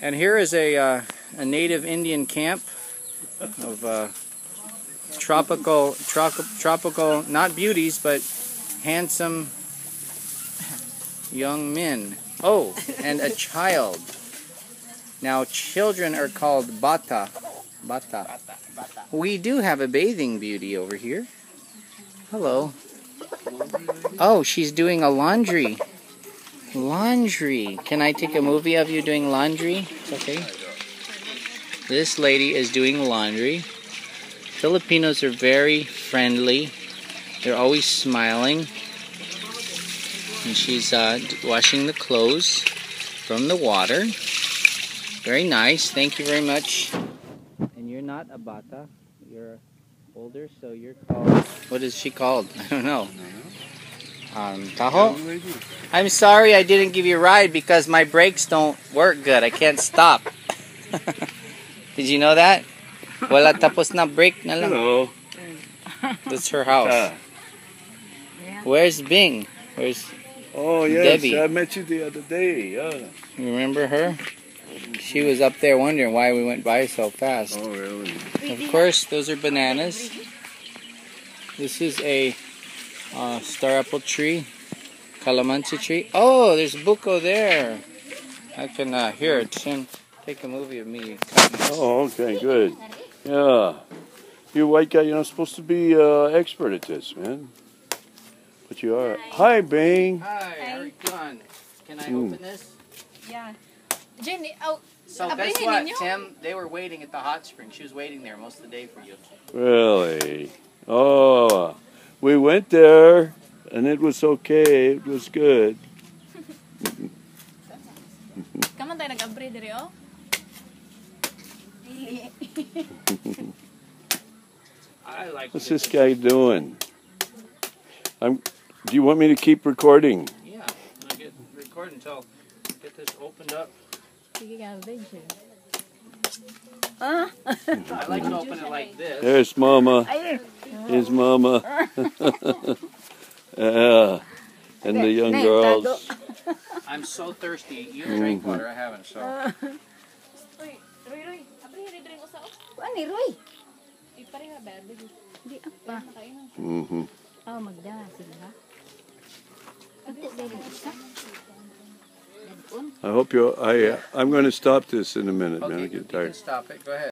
And here is a, uh, a native Indian camp of uh, tropical, tropical, tropical, not beauties, but handsome young men. Oh, and a child. Now, children are called bata. Bata. We do have a bathing beauty over here. Hello. Oh, she's doing a laundry. Laundry. Can I take a movie of you doing laundry? It's okay. This lady is doing laundry. Filipinos are very friendly. They're always smiling. And she's uh, washing the clothes from the water. Very nice. Thank you very much. And you're not a bata. You're older, so you're called. What is she called? I don't know. Um, Tahoe? I'm sorry I didn't give you a ride because my brakes don't work good. I can't stop. Did you know that? Wala tapos na brake na lang. Hello. That's her house. Ah. Where's Bing? Where's Oh yes, Debbie. I met you the other day. Yeah. you remember her? She was up there wondering why we went by so fast. Oh really? Of course, those are bananas. This is a uh, star apple tree, calamansi tree. Oh, there's buko there. I can uh, hear it. Tim, take a movie of me. Oh okay, good. Yeah. You white guy, you're not supposed to be uh, expert at this, man. But you are. Hi, Bing. Hi, how are you doing? Can I Mm. open this? Yeah. Jenny, oh, So Abrihin guess what, ninyo. Tim? They were waiting at the hot spring. She was waiting there most of the day for you. Really? Oh, we went there, and it was okay. It was good. kaman tayo nag-abri diri oh. What's this guy doing? I'm. Do you want me to keep recording? Yeah, I get record until get this opened up. Sige ka, adventure. Ah. I like to open it like this. There's Mama. Ay. Here's Mama. yeah, and the young girls. I'm so thirsty. You drink Mhm. water. I haven't. So Uy, Roy, Roy, abri diri diri ko sa oh. Kuan ni Roy. Ipare nga ba diri. Di apa. Nakainom. hmm Oh, magda sila. Ate dali isa. Dadun. I hope you. I. I'm going to stop this in a minute, man. I okay, get tired. stop it. Go ahead.